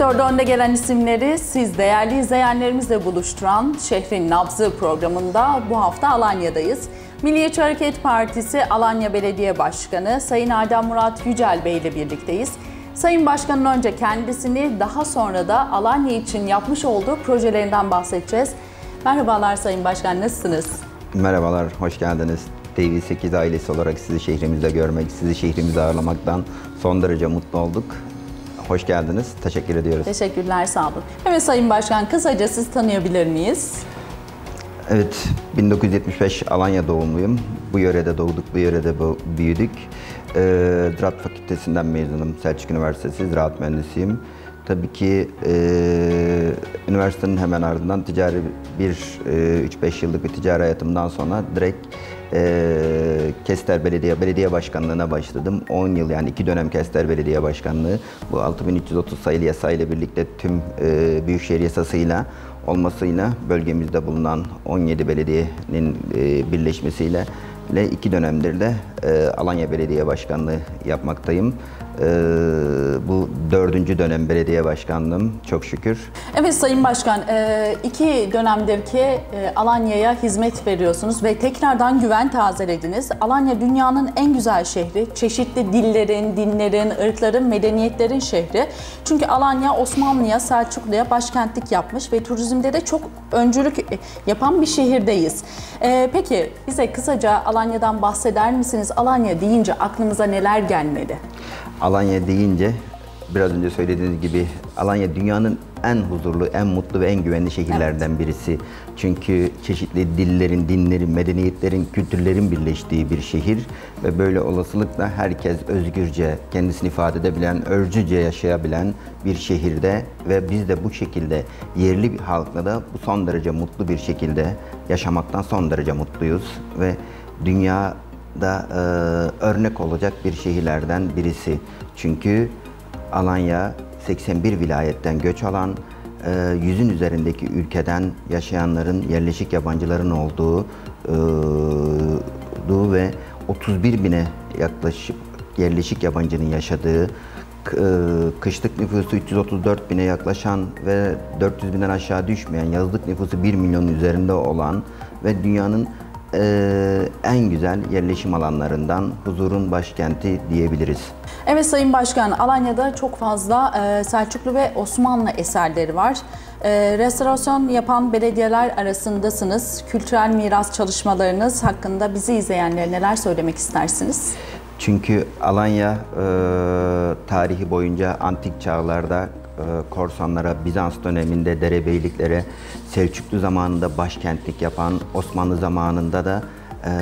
Sektörde önde gelen isimleri siz değerli izleyenlerimizle buluşturan Şehrin Nabzı programında bu hafta Alanya'dayız. Milliyetçi Hareket Partisi Alanya Belediye Başkanı Sayın Adem Murat Yücel Bey ile birlikteyiz. Sayın Başkan'ın önce kendisini daha sonra da Alanya için yapmış olduğu projelerinden bahsedeceğiz. Merhabalar Sayın Başkan, nasılsınız? Merhabalar, hoş geldiniz. TV8 ailesi olarak sizi şehrimizde görmek, sizi şehrimizde ağırlamaktan son derece mutlu olduk. Hoş geldiniz. Teşekkür ediyoruz. Teşekkürler, sağ olun. Evet Sayın Başkan, kısaca siz tanıyabilir miyiz? Evet, 1975 Alanya doğumluyum. Bu yörede doğduk, bu yörede büyüdük. Ee, Ziraat Fakültesinden mezunum. Selçuk Üniversitesi Ziraat Mühendisiyim. Tabii ki e, üniversitenin hemen ardından ticari bir e, 3-5 yıllık bir ticari hayatımdan sonra direkt e, Kester Belediye Belediye Başkanlığı'na başladım. 10 yıl yani iki dönem Kester Belediye Başkanlığı. Bu 6330 sayılı yasayla birlikte tüm e, Büyükşehir yasasıyla olmasıyla bölgemizde bulunan 17 belediyenin e, birleşmesiyle ile iki dönemdir de e, Alanya Belediye Başkanlığı yapmaktayım. E, bu dördüncü dönem belediye başkanlığım çok şükür. Evet Sayın Başkan, e, iki dönemdir ki e, Alanya'ya hizmet veriyorsunuz ve tekrardan güven tazelediniz. Alanya dünyanın en güzel şehri, çeşitli dillerin, dinlerin, ırkların, medeniyetlerin şehri. Çünkü Alanya Osmanlı'ya, Selçuklu'ya başkentlik yapmış ve turizmde de çok öncülük yapan bir şehirdeyiz. E, peki bize kısaca Alanya'dan bahseder misiniz? Alanya deyince aklınıza neler gelmeli? Alanya deyince biraz önce söylediğiniz gibi Alanya dünyanın en huzurlu, en mutlu ve en güvenli şehirlerden evet. birisi. Çünkü çeşitli dillerin, dinlerin, medeniyetlerin, kültürlerin birleştiği bir şehir ve böyle olasılıkla herkes özgürce, kendisini ifade edebilen, özgürce yaşayabilen bir şehirde ve biz de bu şekilde yerli bir halkla da bu son derece mutlu bir şekilde yaşamaktan son derece mutluyuz ve dünya da e, örnek olacak bir şehirlerden birisi. Çünkü Alanya 81 vilayetten göç alan, e, yüzün üzerindeki ülkeden yaşayanların, yerleşik yabancıların olduğu e, ve 31 bine yaklaşık yerleşik yabancının yaşadığı, e, kışlık nüfusu 334 bine yaklaşan ve 400 binden aşağı düşmeyen, yazlık nüfusu 1 milyonun üzerinde olan ve dünyanın e, en güzel yerleşim alanlarından huzurun başkenti diyebiliriz. Evet Sayın Başkan, Alanya'da çok fazla e, Selçuklu ve Osmanlı eserleri var. E, restorasyon yapan belediyeler arasındasınız. Kültürel miras çalışmalarınız hakkında bizi izleyenlere neler söylemek istersiniz? Çünkü Alanya e, tarihi boyunca antik çağlarda korsanlara, Bizans döneminde derebeyliklere, Selçuklu zamanında başkentlik yapan, Osmanlı zamanında da e,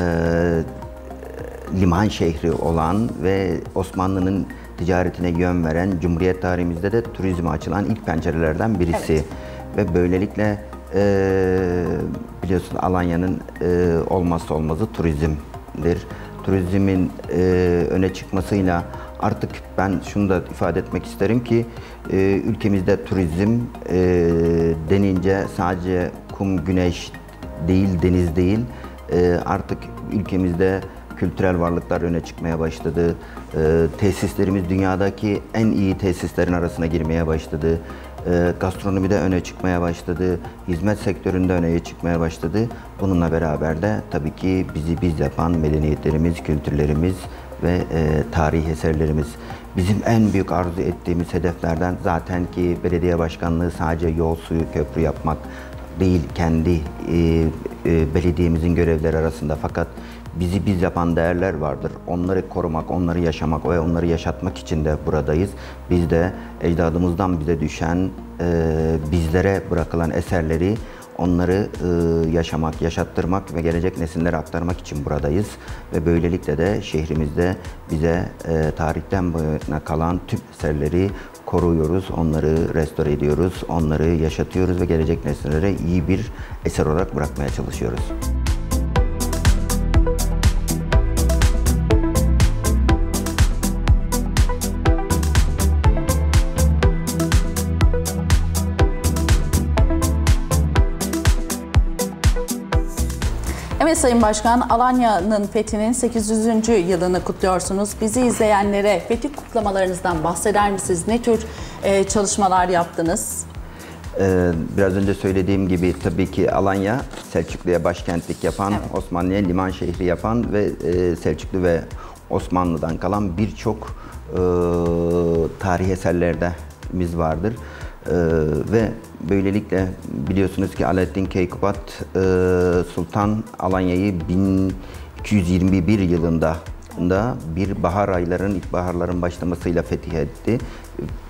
liman şehri olan ve Osmanlı'nın ticaretine yön veren, Cumhuriyet tarihimizde de turizme açılan ilk pencerelerden birisi. Evet. Ve böylelikle e, biliyorsun Alanya'nın e, olmazsa olmazı turizmdir. Turizmin e, öne çıkmasıyla Artık ben şunu da ifade etmek isterim ki e, ülkemizde turizm e, denince sadece kum, güneş değil, deniz değil. E, artık ülkemizde kültürel varlıklar öne çıkmaya başladı. E, tesislerimiz dünyadaki en iyi tesislerin arasına girmeye başladı. E, gastronomide öne çıkmaya başladı. Hizmet sektöründe öne çıkmaya başladı. Bununla beraber de tabii ki bizi biz yapan medeniyetlerimiz, kültürlerimiz ve e, tarihi eserlerimiz. Bizim en büyük arzu ettiğimiz hedeflerden zaten ki belediye başkanlığı sadece yol, suyu, köprü yapmak değil kendi e, e, belediyemizin görevleri arasında fakat bizi biz yapan değerler vardır. Onları korumak, onları yaşamak ve onları yaşatmak için de buradayız. Biz de ecdadımızdan bize düşen, e, bizlere bırakılan eserleri onları e, yaşamak, yaşattırmak ve gelecek nesillere aktarmak için buradayız. Ve böylelikle de şehrimizde bize e, tarihten bu yana kalan tüm eserleri koruyoruz, onları restore ediyoruz, onları yaşatıyoruz ve gelecek nesillere iyi bir eser olarak bırakmaya çalışıyoruz. Evet Sayın Başkan, Alanya'nın fethinin 800. yılını kutluyorsunuz. Bizi izleyenlere fetih kutlamalarınızdan bahseder misiniz? Ne tür e, çalışmalar yaptınız. Ee, biraz önce söylediğim gibi tabii ki Alanya Selçuklu'ya başkentlik yapan, Evet. Osmanlı'ya liman şehri yapan ve e, Selçuklu ve Osmanlı'dan kalan birçok e, tarih eserlerimiz vardır. E, ve böylelikle biliyorsunuz ki Alaaddin Keykubat e, Sultan Alanya'yı 1221 yılında da bir bahar ayların, ilkbaharların başlamasıyla fetih etti.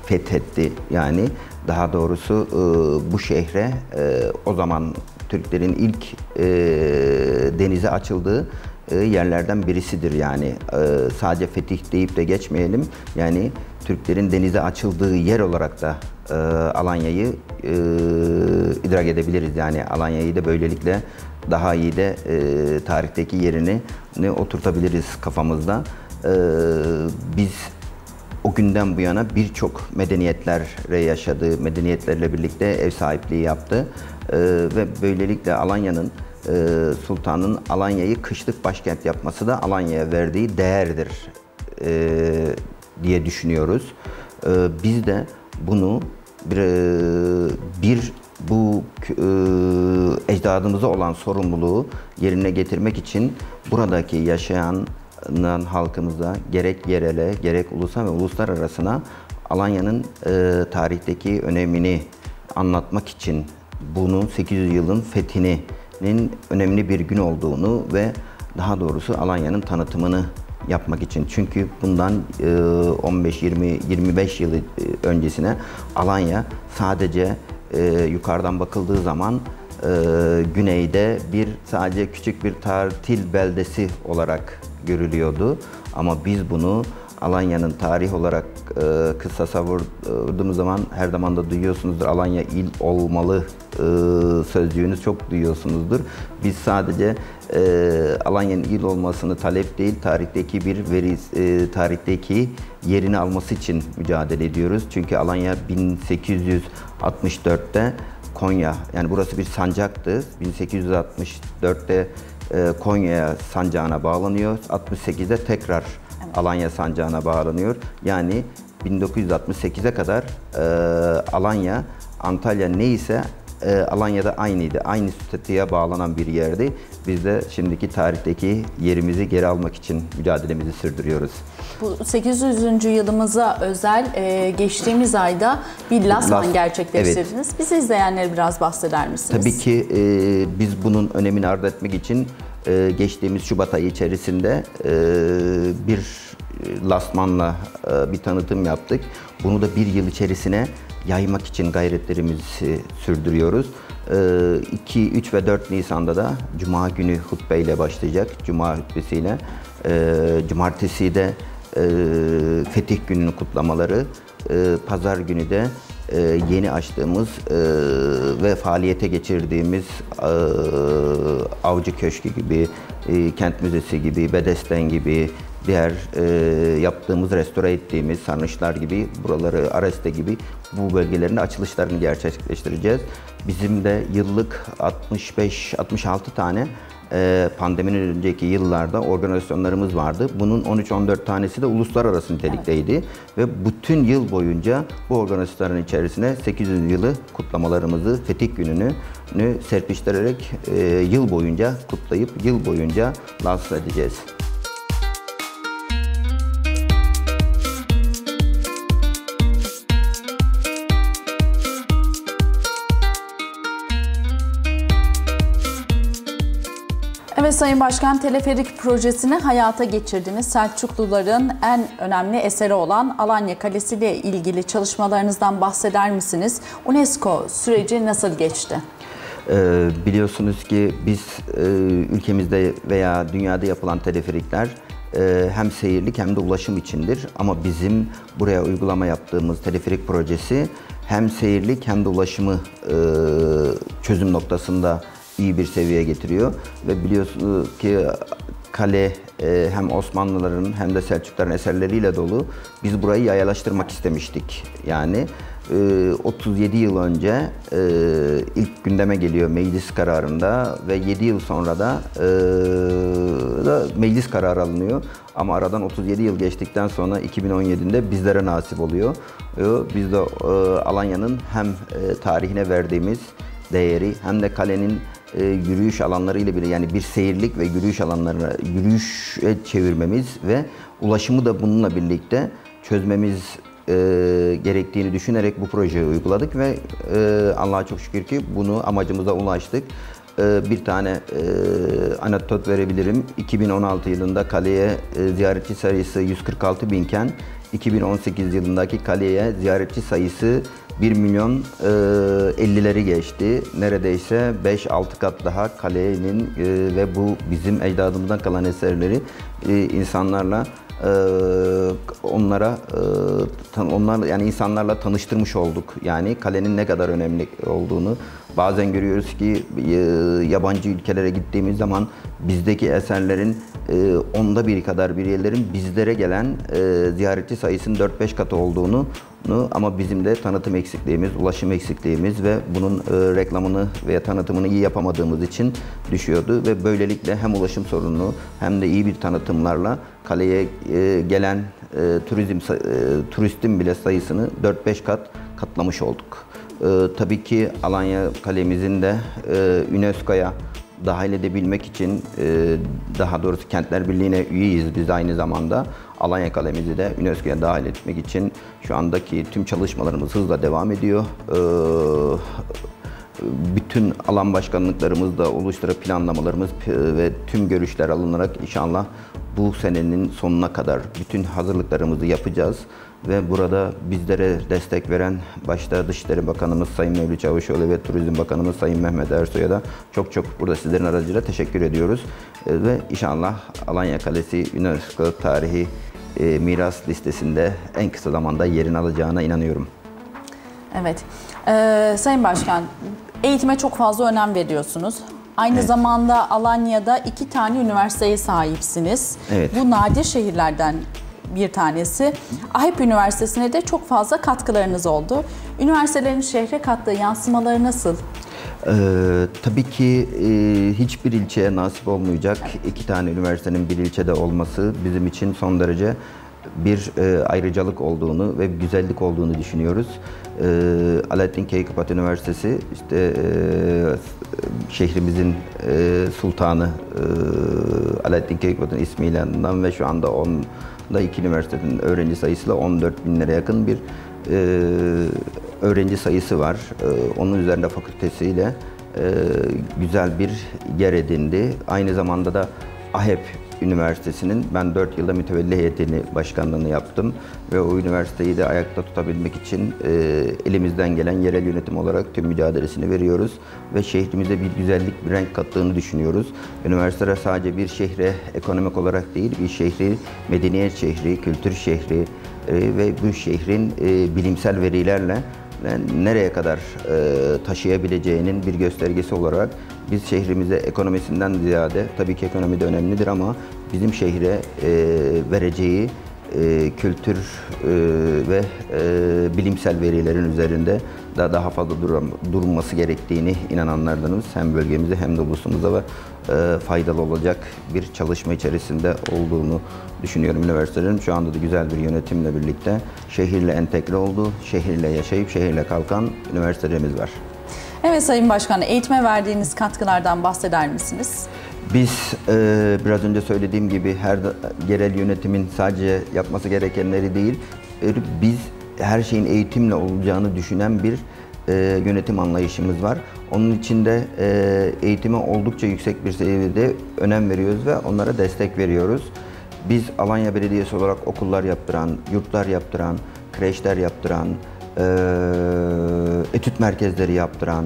Fethetti yani. Daha doğrusu e, bu şehre e, o zaman Türklerin ilk e, denize açıldığı yerlerden birisidir yani. E, sadece fetih deyip de geçmeyelim. Yani Türklerin denize açıldığı yer olarak da e, Alanya'yı e, idrak edebiliriz. Yani Alanya'yı da böylelikle daha iyi de e, tarihteki yerini oturtabiliriz kafamızda. Biz o günden bu yana birçok medeniyetlerle yaşadı, medeniyetlerle birlikte ev sahipliği yaptı ve böylelikle Alanya'nın sultanın Alanya'yı kışlık başkent yapması da Alanya'ya verdiği değerdir e, diye düşünüyoruz. E, biz de bunu bir, e, bir bu e, ecdadımıza olan sorumluluğu yerine getirmek için buradaki yaşayan halkımıza gerek yerele gerek ulusal ve uluslararasına Alanya'nın e, tarihteki önemini anlatmak için bunun 800 yılın fethinin önemli bir gün olduğunu ve daha doğrusu Alanya'nın tanıtımını yapmak için. Çünkü bundan e, 15 20 25 yıl e, öncesine Alanya sadece e, yukarıdan bakıldığı zaman e, güneyde bir sadece küçük bir tatil beldesi olarak görülüyordu. Ama biz bunu Alanya'nın tarih olarak e, kısa vurduğumuz zaman her zaman da duyuyorsunuzdur. Alanya il olmalı e, sözcüğünü çok duyuyorsunuzdur. Biz sadece e, Alanya'nın il olmasını talep değil, tarihteki bir veri, e, tarihteki yerini alması için mücadele ediyoruz. Çünkü Alanya 1864'te Konya, yani burası bir sancaktı. 1864'te e, Konya sancağına bağlanıyor. 68'de tekrar Alanya sancağına bağlanıyor. Yani 1968'e kadar e, Alanya, Antalya neyse e, Alanya'da aynıydı. Aynı statüye bağlanan bir yerdi. Biz de şimdiki tarihteki yerimizi geri almak için mücadelemizi sürdürüyoruz. Bu 800. yılımıza özel e, geçtiğimiz ayda bir lasman Las- gerçekleştirdiniz. Bizi izleyenlere biraz bahseder misiniz? Tabii ki e, biz bunun önemini arz etmek için e, geçtiğimiz Şubat ayı içerisinde e, bir lasmanla e, bir tanıtım yaptık. Bunu da bir yıl içerisine yaymak için gayretlerimizi sürdürüyoruz. E, 2, 3 ve 4 Nisan'da da Cuma günü hutbeyle başlayacak. Cuma hutbesiyle. E, cumartesi de e, Fetih gününün kutlamaları. E, Pazar günü de e, yeni açtığımız e, ve faaliyete geçirdiğimiz e, Avcı Köşkü gibi, Kent Müzesi gibi, Bedesten gibi, diğer yaptığımız, restore ettiğimiz Sarnıçlar gibi, buraları Areste gibi bu bölgelerin açılışlarını gerçekleştireceğiz. Bizim de yıllık 65-66 tane pandeminin önceki yıllarda organizasyonlarımız vardı. Bunun 13-14 tanesi de uluslararası nitelikteydi. Ve bütün yıl boyunca bu organizasyonların içerisine 800 yılı kutlamalarımızı, Fetih Günü'nü nü serpiştirerek e, yıl boyunca kutlayıp yıl boyunca lanse edeceğiz. Evet Sayın Başkan, teleferik projesini hayata geçirdiniz. Selçukluların en önemli eseri olan Alanya Kalesi ile ilgili çalışmalarınızdan bahseder misiniz? UNESCO süreci nasıl geçti? Ee, biliyorsunuz ki biz e, ülkemizde veya dünyada yapılan teleferikler e, hem seyirlik hem de ulaşım içindir. Ama bizim buraya uygulama yaptığımız teleferik projesi hem seyirlik hem de ulaşımı e, çözüm noktasında iyi bir seviyeye getiriyor. Ve biliyorsunuz ki kale e, hem Osmanlıların hem de Selçukluların eserleriyle dolu. Biz burayı yayalaştırmak istemiştik. Yani e, 37 yıl önce e, ilk gündeme geliyor meclis kararında ve 7 yıl sonra da, da meclis kararı alınıyor. Ama aradan 37 yıl geçtikten sonra 2017'de bizlere nasip oluyor. E, Biz de Alanya'nın hem e, tarihine verdiğimiz değeri hem de kalenin e, yürüyüş alanları ile bile yani bir seyirlik ve yürüyüş alanlarına yürüyüşe çevirmemiz ve ulaşımı da bununla birlikte çözmemiz e, gerektiğini düşünerek bu projeyi uyguladık ve e, Allah'a çok şükür ki bunu amacımıza ulaştık. E, bir tane e, anekdot verebilirim. 2016 yılında kaleye e, ziyaretçi sayısı 146 binken 2018 yılındaki kaleye ziyaretçi sayısı 1 milyon e, 50'leri geçti. Neredeyse 5-6 kat daha kalenin e, ve bu bizim ecdadımızdan kalan eserleri e, insanlarla e, onlara e, onlar yani insanlarla tanıştırmış olduk. Yani kalenin ne kadar önemli olduğunu bazen görüyoruz ki e, yabancı ülkelere gittiğimiz zaman bizdeki eserlerin e, onda biri kadar bir yerlerin bizlere gelen e, ziyaretçi sayısının 4-5 katı olduğunu nu- ama bizim de tanıtım eksikliğimiz, ulaşım eksikliğimiz ve bunun e, reklamını veya tanıtımını iyi yapamadığımız için düşüyordu ve böylelikle hem ulaşım sorununu hem de iyi bir tanıtımlarla kaleye e, gelen e, turizm e, turistin bile sayısını 4-5 kat katlamış olduk. E, tabii ki Alanya kalemizin de e, UNESCO'ya dahil edebilmek için e, daha doğrusu Kentler Birliği'ne üyeyiz biz aynı zamanda. Alanya kalemizi de UNESCO'ya dahil etmek için şu andaki tüm çalışmalarımız hızla devam ediyor. E, bütün alan başkanlıklarımız da oluşturup planlamalarımız p- ve tüm görüşler alınarak inşallah bu senenin sonuna kadar bütün hazırlıklarımızı yapacağız ve burada bizlere destek veren başta Dışişleri Bakanımız Sayın Mevlüt Çavuşoğlu ve Turizm Bakanımız Sayın Mehmet Ersoy'a da çok çok burada sizlerin aracılığıyla teşekkür ediyoruz. E, Ve inşallah Alanya Kalesi UNESCO Tarihi e, Miras listesinde en kısa zamanda yerini alacağına inanıyorum. Evet. Ee, Sayın Başkan, eğitime çok fazla önem veriyorsunuz. Aynı zamanda Alanya'da iki tane üniversiteye sahipsiniz. Evet. Bu nadir şehirlerden bir tanesi. AHEP Üniversitesi'ne de çok fazla katkılarınız oldu. Üniversitelerin şehre kattığı yansımaları nasıl? Ee, tabii ki e, hiçbir ilçeye nasip olmayacak iki tane üniversitenin bir ilçede olması bizim için son derece bir e, ayrıcalık olduğunu ve güzellik olduğunu düşünüyoruz. Ee, Alaaddin Keykubat Üniversitesi işte e, şehrimizin e, sultanı e, Alaaddin Keykubat'ın ismiyle ve şu anda onda iki üniversitenin öğrenci sayısıyla 14 binlere yakın bir e, öğrenci sayısı var. E, onun üzerinde fakültesiyle e, güzel bir yer edindi. Aynı zamanda da AHEP Üniversitesi'nin ben 4 yılda mütevelli heyetini başkanlığını yaptım ve o üniversiteyi de ayakta tutabilmek için e, elimizden gelen yerel yönetim olarak tüm mücadelesini veriyoruz ve şehrimize bir güzellik, bir renk kattığını düşünüyoruz. Üniversiteler sadece bir şehre ekonomik olarak değil, bir şehri medeniyet şehri, kültür şehri e, ve bu şehrin e, bilimsel verilerle nereye kadar e, taşıyabileceğinin bir göstergesi olarak biz şehrimize ekonomisinden ziyade tabii ki ekonomi de önemlidir ama bizim şehre e, vereceği e, kültür e, ve e, bilimsel verilerin üzerinde daha daha fazla duram- durulması gerektiğini inananlardanız. Hem bölgemize hem de ulusumuza ve e, faydalı olacak bir çalışma içerisinde olduğunu düşünüyorum üniversitelerin. Şu anda da güzel bir yönetimle birlikte şehirle entegre oldu, şehirle yaşayıp şehirle kalkan üniversitelerimiz var. Evet Sayın Başkan, eğitime verdiğiniz katkılardan bahseder misiniz? Biz e, biraz önce söylediğim gibi her yerel yönetimin sadece yapması gerekenleri değil, e, biz her şeyin eğitimle olacağını düşünen bir e, yönetim anlayışımız var. Onun için de e, eğitime oldukça yüksek bir seviyede önem veriyoruz ve onlara destek veriyoruz. Biz Alanya Belediyesi olarak okullar yaptıran, yurtlar yaptıran, kreşler yaptıran, e, etüt merkezleri yaptıran,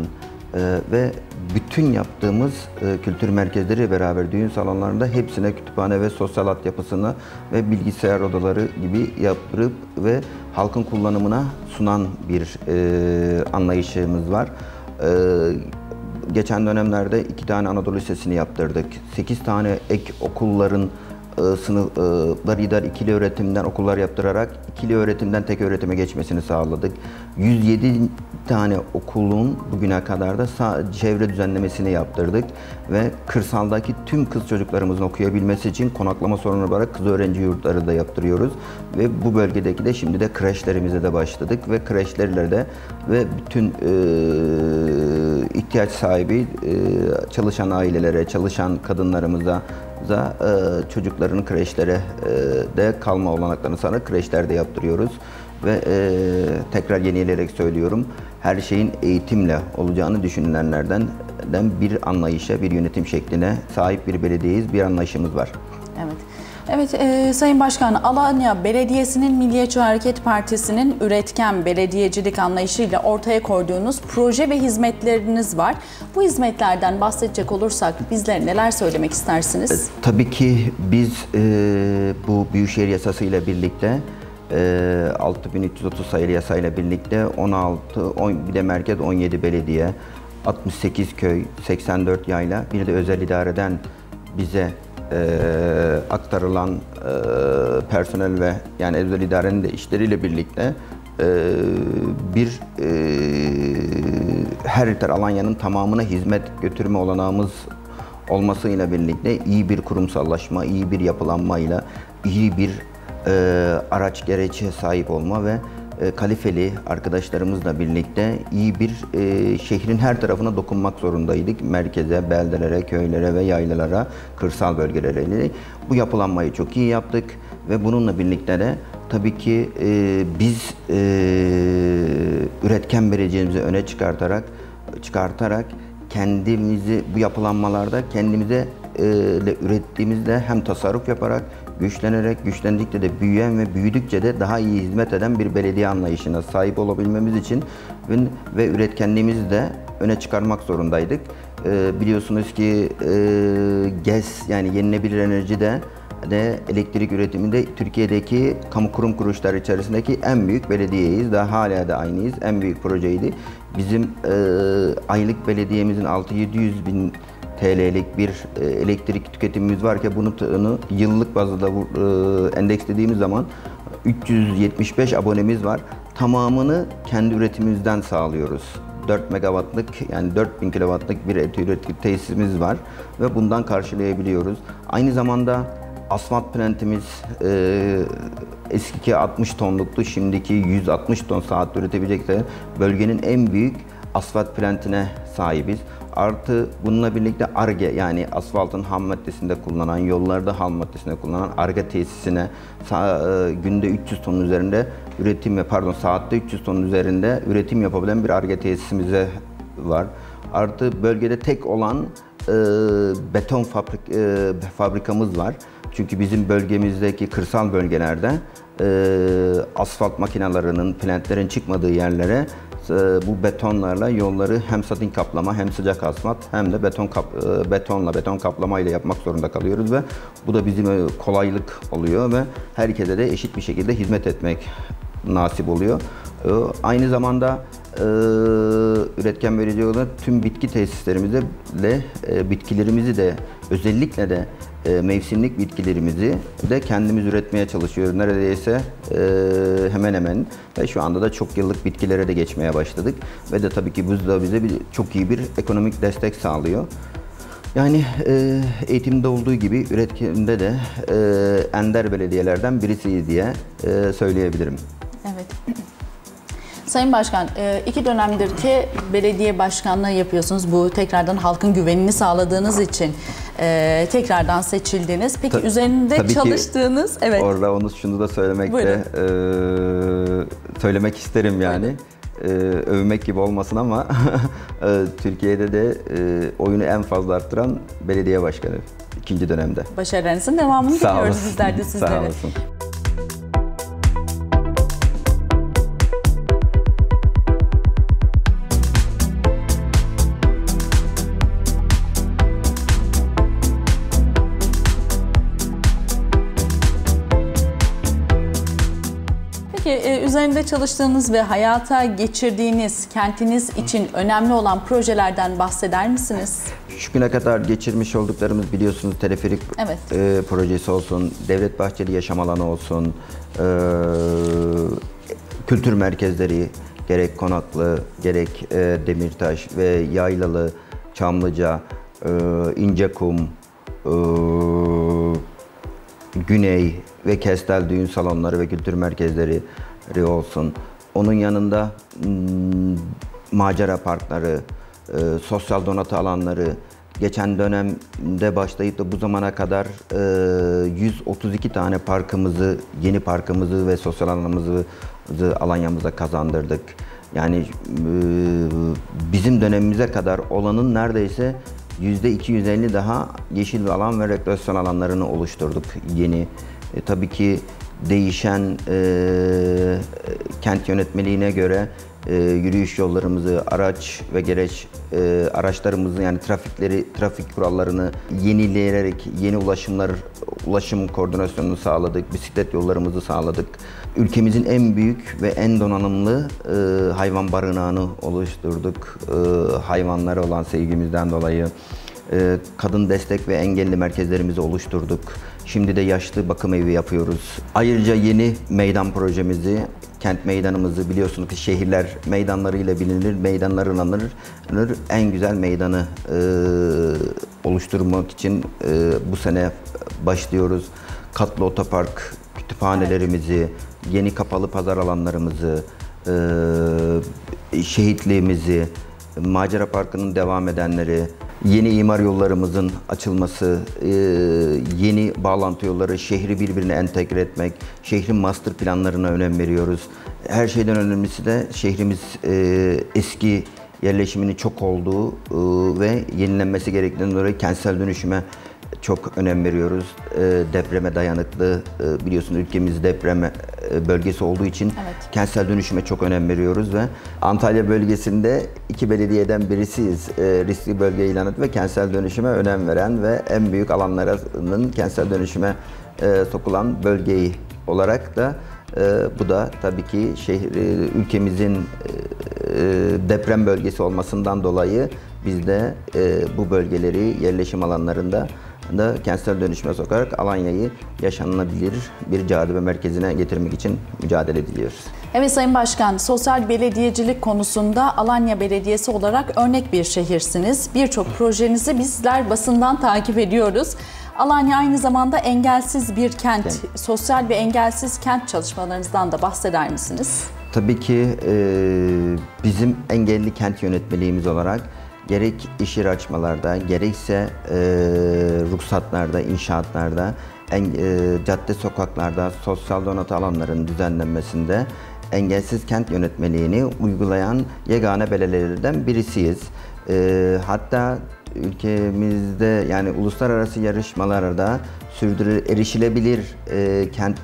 ee, ve bütün yaptığımız e, kültür merkezleri beraber düğün salonlarında hepsine kütüphane ve sosyal altyapısını ve bilgisayar odaları gibi yaptırıp ve halkın kullanımına sunan bir e, anlayışımız var. E, geçen dönemlerde iki tane Anadolu Lisesi'ni yaptırdık. Sekiz tane ek okulların e, sınıflar ikili öğretimden okullar yaptırarak ikili öğretimden tek öğretime geçmesini sağladık. 107 tane okulun bugüne kadar da çevre düzenlemesini yaptırdık ve kırsaldaki tüm kız çocuklarımızın okuyabilmesi için konaklama sorunu olarak kız öğrenci yurtları da yaptırıyoruz ve bu bölgedeki de şimdi de kreşlerimize de başladık ve kreşlerle de ve bütün e, ihtiyaç sahibi e, çalışan ailelere, çalışan kadınlarımıza da e, çocukların kreşlere e, de kalma olanaklarını sana kreşlerde yaptırıyoruz. Ve e, tekrar yenileyerek söylüyorum, her şeyin eğitimle olacağını düşünülenlerden bir anlayışa, bir yönetim şekline sahip bir belediyeyiz, bir anlayışımız var. Evet. Evet e, Sayın Başkan, Alanya Belediyesi'nin Milliyetçi Hareket Partisi'nin üretken belediyecilik anlayışıyla ortaya koyduğunuz proje ve hizmetleriniz var. Bu hizmetlerden bahsedecek olursak bizlere neler söylemek istersiniz? E, tabii ki biz e, bu Büyükşehir Yasası ile birlikte 6330 sayılı yasayla birlikte 16, 10, bir de merkez 17 belediye, 68 köy, 84 yayla, bir de özel idareden bize e, aktarılan e, personel ve yani özel idarenin de işleriyle birlikte e, bir e, her liter Alanya'nın tamamına hizmet götürme olanağımız olmasıyla birlikte iyi bir kurumsallaşma, iyi bir yapılanmayla, iyi bir e, araç gereçe sahip olma ve kalifeli arkadaşlarımızla birlikte iyi bir e, şehrin her tarafına dokunmak zorundaydık. Merkeze, beldelere, köylere ve yaylalara, kırsal bölgelere. Bu yapılanmayı çok iyi yaptık ve bununla birlikte de tabii ki e, biz e, üretken belediyemizi öne çıkartarak çıkartarak kendimizi bu yapılanmalarda kendimize e, ürettiğimizde hem tasarruf yaparak güçlenerek, güçlendikçe de büyüyen ve büyüdükçe de daha iyi hizmet eden bir belediye anlayışına sahip olabilmemiz için ve, üretkenliğimizi de öne çıkarmak zorundaydık. E, biliyorsunuz ki e, GES yani yenilebilir enerjide de elektrik üretiminde Türkiye'deki kamu kurum kuruluşları içerisindeki en büyük belediyeyiz. Daha hala da aynıyız. En büyük projeydi. Bizim e, aylık belediyemizin 6-700 bin TL'lik bir e, elektrik tüketimimiz var ki bunu yıllık bazda e, endekslediğimiz zaman 375 abonemiz var. Tamamını kendi üretimimizden sağlıyoruz. 4 megawattlık yani 4000 kilowattlık bir üretim tesisimiz var ve bundan karşılayabiliyoruz. Aynı zamanda asfalt plantimiz e, eskiki 60 tonluktu, şimdiki 160 ton saat üretebilecekse bölgenin en büyük asfalt plantine sahibiz. Artı bununla birlikte ARGE yani asfaltın ham maddesinde kullanılan, yollarda ham maddesinde kullanılan ARGE tesisine e, günde 300 ton üzerinde üretim ve pardon saatte 300 ton üzerinde üretim yapabilen bir ARGE tesisimize var. Artı bölgede tek olan e, beton fabrik, e, fabrikamız var. Çünkü bizim bölgemizdeki kırsal bölgelerde e, asfalt makinalarının, plantlerin çıkmadığı yerlere bu betonlarla yolları hem satin kaplama hem sıcak asfalt hem de beton kap, e, betonla beton kaplama ile yapmak zorunda kalıyoruz ve bu da bizim e, kolaylık oluyor ve herkese de eşit bir şekilde hizmet etmek nasip oluyor. Ee, aynı zamanda e, üretken verici olan tüm bitki tesislerimizde e, bitkilerimizi de özellikle de e, mevsimlik bitkilerimizi de kendimiz üretmeye çalışıyoruz. Neredeyse e, hemen hemen ve şu anda da çok yıllık bitkilere de geçmeye başladık. Ve de tabii ki bu da bize bir, çok iyi bir ekonomik destek sağlıyor. Yani e, eğitimde olduğu gibi üretimde de ender belediyelerden birisi diye söyleyebilirim. Evet. Sayın Başkan, e, iki dönemdir ki belediye başkanlığı yapıyorsunuz. Bu tekrardan halkın güvenini sağladığınız için e, tekrardan seçildiniz. Peki Ta, üzerinde tabii çalıştığınız... Ki evet. Orada onu şunu da söylemekte e, söylemek isterim yani. E, övmek gibi olmasın ama e, Türkiye'de de e, oyunu en fazla arttıran belediye başkanı ikinci dönemde. Başarılarınızın devamını diliyoruz bizler de sizlere. Sağ olasın. Üzerinde çalıştığınız ve hayata geçirdiğiniz kentiniz için önemli olan projelerden bahseder misiniz? şu güne kadar geçirmiş olduklarımız biliyorsunuz teleferik Evet. e, projesi olsun, Devlet Bahçeli Yaşam Alanı olsun, e, kültür merkezleri gerek Konaklı, gerek e, Demirtaş ve Yaylalı, Çamlıca, e, İncekum, e, Güney ve Kestel düğün salonları ve kültür merkezleri olsun. Onun yanında hmm, macera parkları, e, sosyal donatı alanları, geçen dönemde başlayıp da bu zamana kadar e, 132 tane parkımızı, yeni parkımızı ve sosyal alanımızı Alanya'mıza kazandırdık. Yani e, bizim dönemimize kadar olanın neredeyse %250 daha yeşil alan ve rekreasyon alanlarını oluşturduk yeni. E, tabii ki değişen e, kent yönetmeliğine göre e, yürüyüş yollarımızı, araç ve gereç e, araçlarımızı yani trafikleri, trafik kurallarını yenileyerek yeni ulaşımlar, ulaşım koordinasyonunu sağladık, bisiklet yollarımızı sağladık. Ülkemizin en büyük ve en donanımlı e, hayvan barınağını oluşturduk. E, hayvanlara olan sevgimizden dolayı. E, kadın destek ve engelli merkezlerimizi oluşturduk. Şimdi de yaşlı bakım evi yapıyoruz. Ayrıca yeni meydan projemizi, kent meydanımızı biliyorsunuz ki şehirler meydanlarıyla bilinir, meydanlar anılır. En güzel meydanı e, oluşturmak için e, bu sene başlıyoruz. Katlı otopark, kütüphanelerimizi, yeni kapalı pazar alanlarımızı, e, şehitliğimizi, Macera Parkı'nın devam edenleri, yeni imar yollarımızın açılması, e, yeni bağlantı yolları, şehri birbirine entegre etmek, şehrin master planlarına önem veriyoruz. Her şeyden önemlisi de şehrimiz e, eski yerleşiminin çok olduğu e, ve yenilenmesi gerektiğinden dolayı kentsel dönüşüme çok önem veriyoruz. Depreme dayanıklı, biliyorsun ülkemiz deprem bölgesi olduğu için Evet. kentsel dönüşüme çok önem veriyoruz ve Antalya bölgesinde iki belediyeden birisiyiz. Riskli bölge ilan edip ve kentsel dönüşüme önem veren ve en büyük alanlarının kentsel dönüşüme sokulan bölgeyi olarak da bu da tabii ki şehir, ülkemizin deprem bölgesi olmasından dolayı biz de bu bölgeleri yerleşim alanlarında da kentsel dönüşüme sokarak Alanya'yı yaşanılabilir bir cazibe merkezine getirmek için mücadele ediyoruz. Evet Sayın Başkan, sosyal belediyecilik konusunda Alanya Belediyesi olarak örnek bir şehirsiniz. Birçok projenizi bizler basından takip ediyoruz. Alanya aynı zamanda engelsiz bir kent. Kent. Sosyal ve engelsiz kent çalışmalarınızdan da bahseder misiniz? Tabii ki e, bizim engelli kent yönetmeliğimiz olarak gerek iş yeri açmalarda, gerekse e, ruhsatlarda, inşaatlarda, en, e, cadde sokaklarda sosyal donatı alanların düzenlenmesinde engelsiz kent yönetmeliğini uygulayan yegane belediyelerden birisiyiz. E, hatta ülkemizde yani uluslararası yarışmalarda sürdürü erişilebilir e, kent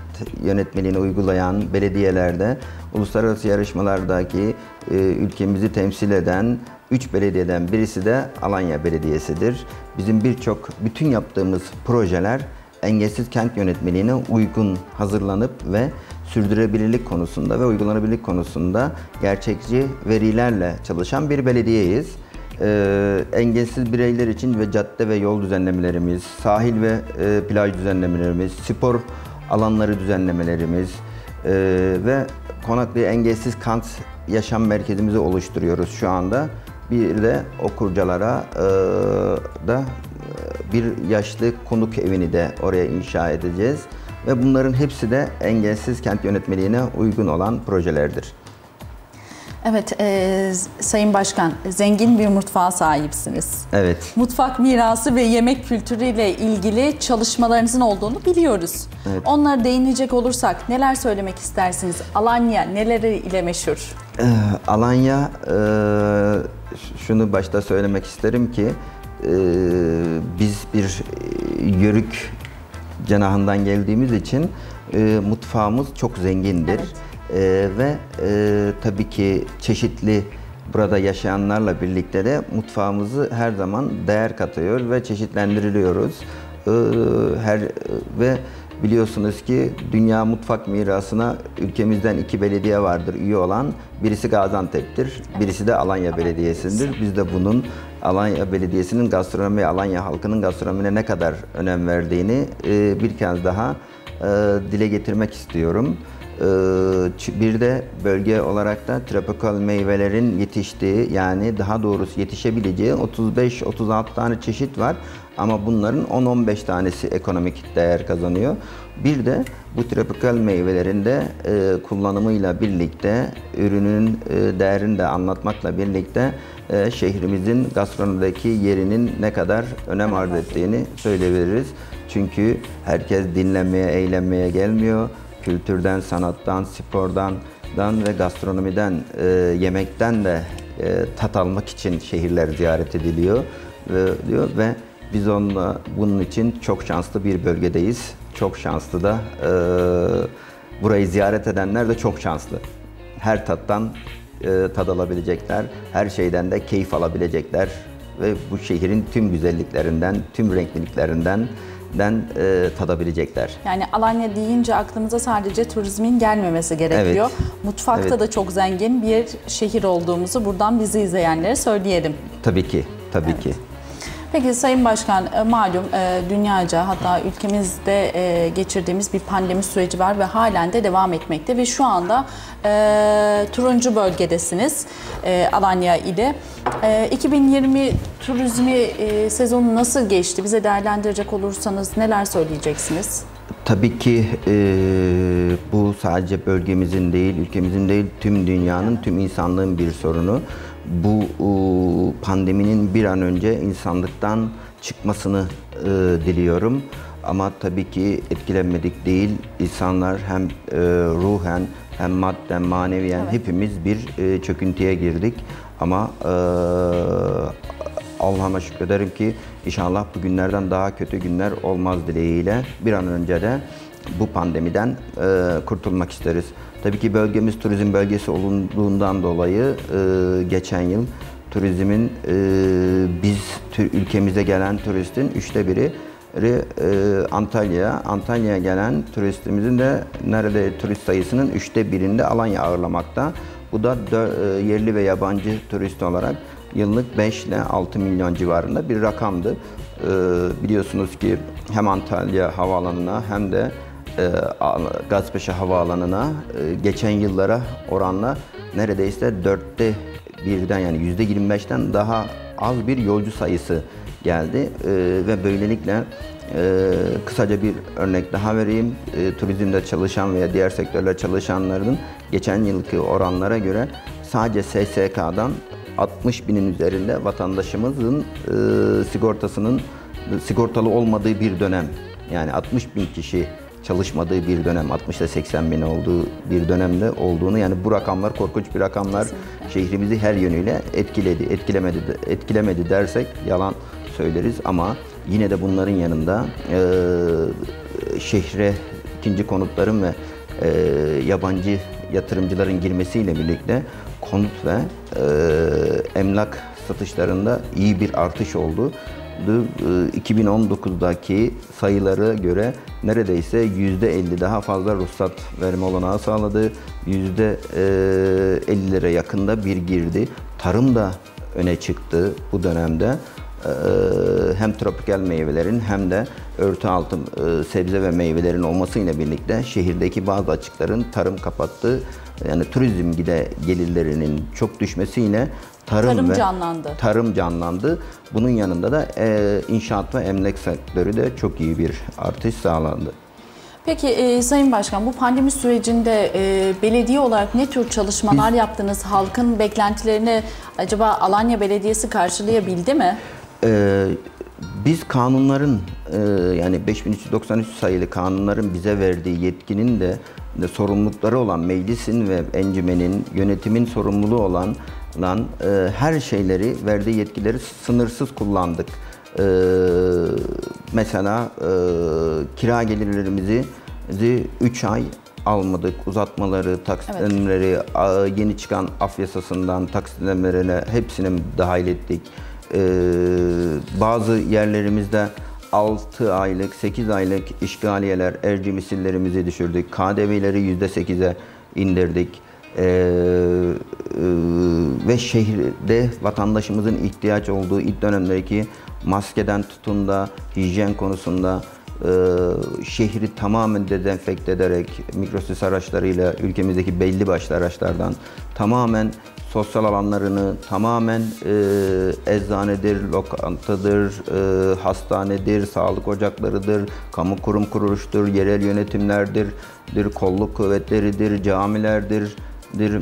yönetmeliğini uygulayan belediyelerde uluslararası yarışmalardaki e, ülkemizi temsil eden 3 belediyeden birisi de Alanya Belediyesi'dir. Bizim birçok bütün yaptığımız projeler engelsiz kent yönetmeliğine uygun hazırlanıp ve sürdürülebilirlik konusunda ve uygulanabilirlik konusunda gerçekçi verilerle çalışan bir belediyeyiz. Ee, engelsiz bireyler için ve cadde ve yol düzenlemelerimiz, sahil ve e, plaj düzenlemelerimiz, spor alanları düzenlemelerimiz e, ve Konaklı Engelsiz Kant Yaşam Merkezimizi oluşturuyoruz şu anda. Bir de okurcalara e, da e, bir yaşlı konuk evini de oraya inşa edeceğiz. Ve bunların hepsi de engelsiz kent yönetmeliğine uygun olan projelerdir. Evet, e, Sayın Başkan, zengin bir mutfağa sahipsiniz. Evet. Mutfak mirası ve yemek kültürüyle ilgili çalışmalarınızın olduğunu biliyoruz. Evet. Onlara değinecek olursak neler söylemek istersiniz? Alanya neleri ile meşhur? Ee, Alanya, e, şunu başta söylemek isterim ki e, biz bir e, yörük cenahından geldiğimiz için e, mutfağımız çok zengindir. Evet. E, ve e, tabii ki çeşitli burada yaşayanlarla birlikte de mutfağımızı her zaman değer katıyor ve çeşitlendiriliyoruz. E, her ve biliyorsunuz ki Dünya Mutfak Mirası'na ülkemizden iki belediye vardır üye olan. Birisi Gaziantep'tir, birisi de Alanya Belediyesi'ndir. Biz de bunun Alanya Belediyesi'nin gastronomi, Alanya halkının gastronomine ne kadar önem verdiğini e, bir kez daha e, dile getirmek istiyorum. E, ç- bir de bölge olarak da tropikal meyvelerin yetiştiği yani daha doğrusu yetişebileceği 35-36 tane çeşit var. Ama bunların 10-15 tanesi ekonomik değer kazanıyor. Bir de bu tropikal meyvelerin de e, kullanımıyla birlikte ürünün e, değerini de anlatmakla birlikte e, şehrimizin gastronomideki yerinin ne kadar önem arz ettiğini söyleyebiliriz. Çünkü herkes dinlenmeye, eğlenmeye gelmiyor. Kültürden, sanattan, spordan dan ve gastronomiden, e, yemekten de e, tat almak için şehirler ziyaret ediliyor ve diyor ve biz onunla bunun için çok şanslı bir bölgedeyiz. Çok şanslı da e, burayı ziyaret edenler de çok şanslı. Her tattan e, tad alabilecekler, her şeyden de keyif alabilecekler ve bu şehrin tüm güzelliklerinden, tüm renkliliklerinden den e, tadabilecekler. Yani Alanya deyince aklımıza sadece turizmin gelmemesi gerekiyor. Evet. Mutfakta Evet. da çok zengin bir şehir olduğumuzu buradan bizi izleyenlere söyleyelim. Tabii ki, tabii ki. Peki Sayın Başkan e, malum e, dünyaca hatta ülkemizde e, geçirdiğimiz bir pandemi süreci var ve halen de devam etmekte ve şu anda turuncu bölgedesiniz Alanya ile. E, 2020 turizmi sezonu nasıl geçti? Bize değerlendirecek olursanız neler söyleyeceksiniz? Tabii ki e, bu sadece bölgemizin değil, ülkemizin değil, tüm dünyanın, tüm insanlığın bir sorunu. Bu e, pandeminin bir an önce insanlıktan çıkmasını e, diliyorum. Ama tabii ki etkilenmedik değil. İnsanlar hem e, ruhen hem madden, maneviyen hepimiz bir çöküntüye girdik. Ama Allah'ıma şükrederim ki inşallah bu günlerden daha kötü günler olmaz dileğiyle bir an önce de bu pandemiden e, kurtulmak isteriz. Tabii ki bölgemiz turizm bölgesi olunduğundan dolayı e, geçen yıl turizmin e, biz ülkemize gelen turistin üçte biri e, Antalya. Antalya'ya gelen turistimizin de nerede turist sayısının üçte birinde Alanya ağırlamakta. Bu da dö- e, yerli ve yabancı turist olarak yıllık 5 ile 6 milyon civarında bir rakamdı. Ee, biliyorsunuz ki hem Antalya Havaalanı'na hem de e, Gazpeşe Havaalanı'na e, geçen yıllara oranla neredeyse dörtte birden yani yüzde 25'ten daha az bir yolcu sayısı geldi Ee, ve böylelikle e, kısaca bir örnek daha vereyim. E, turizmde çalışan veya diğer sektörler çalışanların geçen yılki oranlara göre sadece SSK'dan 60 binin üzerinde vatandaşımızın e, sigortasının sigortalı olmadığı bir dönem. Yani 60 bin kişi çalışmadığı bir dönem, 60 ile 80 bin olduğu bir dönemde olduğunu yani bu rakamlar korkunç bir rakamlar şehrimizi her yönüyle etkiledi. Etkilemedi de- etkilemedi dersek yalan söyleriz ama yine de bunların yanında e, şehre ikinci konutların ve e, yabancı yatırımcıların girmesiyle birlikte konut ve e, emlak satışlarında iyi bir artış oldu. Bu, e, 2019'daki sayılara göre neredeyse %50 daha fazla ruhsat verme olanağı sağladı. %50'lere yakında bir girdi. Tarım da öne çıktı bu dönemde. Ee, hem tropikal meyvelerin hem de örtü altı e, sebze ve meyvelerin olmasıyla birlikte şehirdeki bazı açıkların tarım kapattı. Yani turizm gide gelirlerinin çok düşmesiyle tarım, Tarım ve canlandı. tarım canlandı. Bunun yanında da e, inşaat ve emlak sektörü de çok iyi bir artış sağlandı. Peki e, Sayın Başkan bu pandemi sürecinde e, belediye olarak ne tür çalışmalar yaptınız? Halkın beklentilerini acaba Alanya Belediyesi karşılayabildi mi? Ee, biz kanunların e, yani 5393 sayılı kanunların bize verdiği yetkinin de, de sorumlulukları olan meclisin ve encümenin yönetimin sorumluluğu olan lan e, her şeyleri verdiği yetkileri sınırsız kullandık. Ee, mesela e, kira gelirlerimizi 3 ay almadık. Uzatmaları, taksitlemeleri, a- yeni çıkan af yasasından taksitlemelerine hepsini dahil ettik. Ee, bazı yerlerimizde 6 aylık, 8 aylık işgaliyeler, erci misillerimizi düşürdük. KDV'leri %8'e indirdik. E, e, ve şehirde vatandaşımızın ihtiyaç olduğu ilk dönemdeki maskeden tutun da hijyen konusunda e, şehri tamamen dezenfekte ederek mikrosis araçlarıyla ülkemizdeki belli başlı araçlardan tamamen sosyal alanlarını tamamen e, eczanedir, lokantadır, e, hastanedir, sağlık ocaklarıdır, kamu kurum kuruluştur, yerel yönetimlerdir, dir, kolluk kuvvetleridir, camilerdir, dir,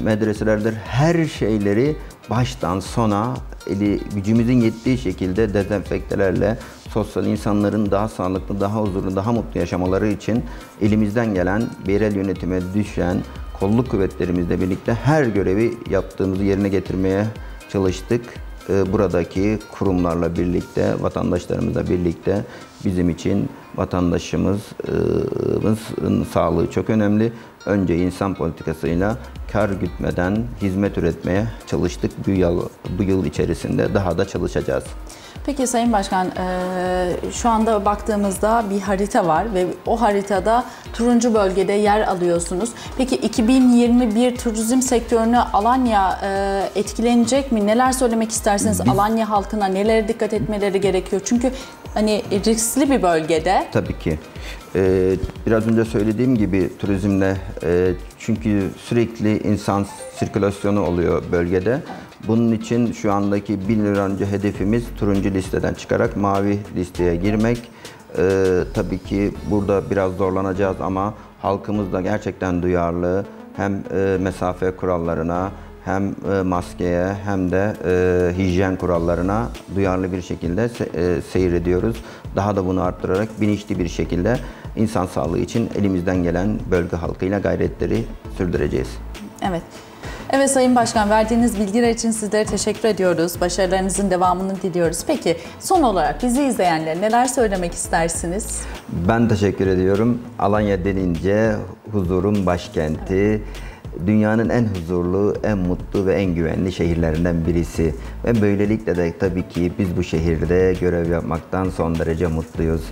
medreselerdir. Her şeyleri baştan sona eli, gücümüzün yettiği şekilde dezenfektelerle sosyal insanların daha sağlıklı, daha huzurlu, daha mutlu yaşamaları için elimizden gelen yerel yönetime düşen kolluk kuvvetlerimizle birlikte her görevi yaptığımızı yerine getirmeye çalıştık. Ee, Buradaki kurumlarla birlikte, vatandaşlarımızla birlikte bizim için vatandaşımızın sağlığı çok önemli. Önce insan politikasıyla kar gütmeden hizmet üretmeye çalıştık. Bu yıl, bu yıl içerisinde daha da çalışacağız. Peki Sayın Başkan, e, şu anda baktığımızda bir harita var ve o haritada turuncu bölgede yer alıyorsunuz. Peki 2021 turizm sektörüne Alanya e, etkilenecek mi? Neler söylemek istersiniz Alanya halkına? Nelere dikkat etmeleri gerekiyor? Çünkü hani riskli bir bölgede. Tabii ki. Ee, biraz önce söylediğim gibi turizmle e, çünkü sürekli insan sirkülasyonu oluyor bölgede. Bunun için şu andaki 1 lira önce hedefimiz turuncu listeden çıkarak mavi listeye girmek. Ee, tabii ki burada biraz zorlanacağız ama halkımız da gerçekten duyarlı. Hem e, mesafe kurallarına hem e, maskeye hem de hijyen kurallarına duyarlı bir şekilde se- seyrediyoruz. Daha da bunu arttırarak bilinçli bir şekilde insan sağlığı için elimizden gelen bölge halkıyla gayretleri sürdüreceğiz. Evet. Evet Sayın Başkan verdiğiniz bilgiler için sizlere teşekkür ediyoruz. Başarılarınızın devamını diliyoruz. Peki son olarak bizi izleyenlere neler söylemek istersiniz? Ben teşekkür ediyorum. Alanya denince huzurun başkenti, dünyanın en huzurlu, en mutlu ve en güvenli şehirlerinden birisi. Ve böylelikle de tabii ki biz bu şehirde görev yapmaktan son derece mutluyuz.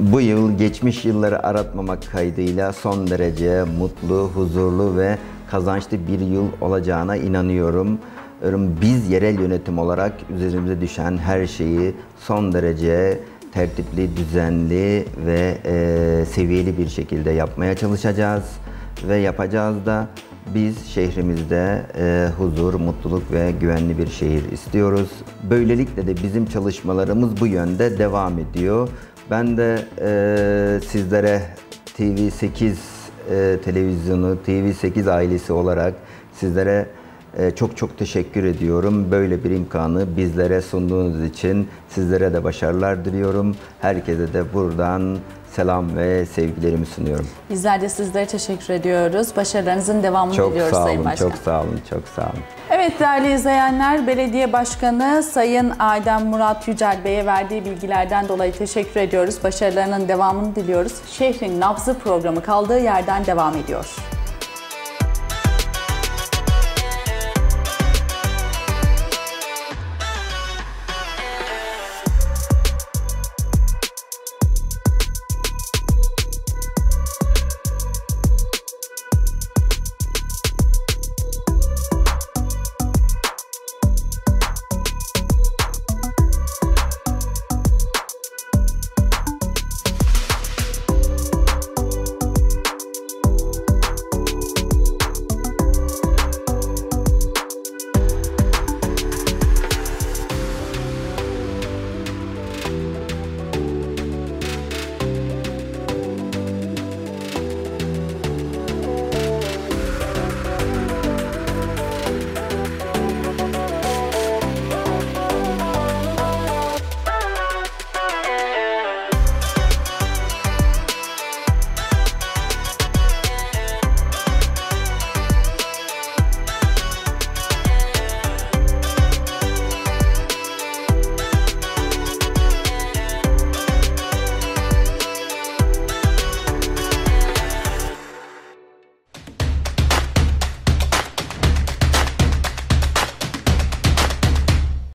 Bu yıl geçmiş yılları aratmamak kaydıyla son derece mutlu, huzurlu ve kazançlı bir yıl olacağına inanıyorum. Biz yerel yönetim olarak üzerimize düşen her şeyi son derece tertipli, düzenli ve e, seviyeli bir şekilde yapmaya çalışacağız ve yapacağız da biz şehrimizde e, huzur, mutluluk ve güvenli bir şehir istiyoruz. Böylelikle de bizim çalışmalarımız bu yönde devam ediyor. Ben de e, sizlere TV8 e, televizyonu, TV8 ailesi olarak sizlere e, çok çok teşekkür ediyorum. Böyle bir imkanı bizlere sunduğunuz için sizlere de başarılar diliyorum. Herkese de buradan selam ve sevgilerimi sunuyorum. Bizler de sizlere teşekkür ediyoruz. Başarılarınızın devamını Çok diliyoruz sağ Sayın olun, Başkan. çok sağ olun, çok sağ olun. Evet değerli izleyenler, Belediye Başkanı Sayın Adem Murat Yücel Bey'e verdiği bilgilerden dolayı teşekkür ediyoruz. Başarılarının devamını diliyoruz. Şehrin Nabzı programı kaldığı yerden devam ediyor.